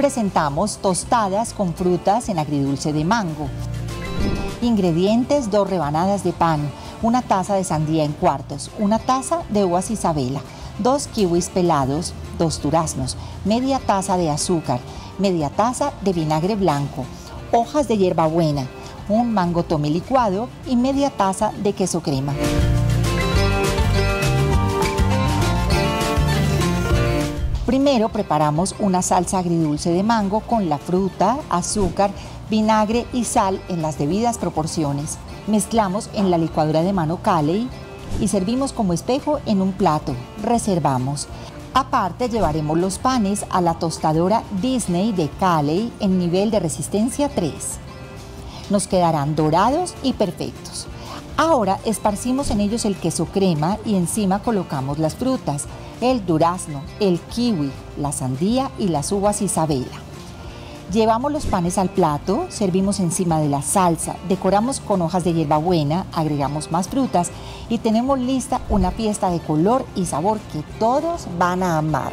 presentamos tostadas con frutas en agridulce de mango. Ingredientes, dos rebanadas de pan, una taza de sandía en cuartos, una taza de uvas Isabela, dos kiwis pelados, dos duraznos, media taza de azúcar, media taza de vinagre blanco, hojas de hierbabuena, un mango tome licuado y media taza de queso crema. Primero preparamos una salsa agridulce de mango con la fruta, azúcar, vinagre y sal en las debidas proporciones. Mezclamos en la licuadora de mano Caley y servimos como espejo en un plato. Reservamos. Aparte llevaremos los panes a la tostadora Disney de Caley en nivel de resistencia 3. Nos quedarán dorados y perfectos. Ahora esparcimos en ellos el queso crema y encima colocamos las frutas el durazno, el kiwi, la sandía y las uvas Isabela. Llevamos los panes al plato, servimos encima de la salsa, decoramos con hojas de hierbabuena, agregamos más frutas y tenemos lista una fiesta de color y sabor que todos van a amar.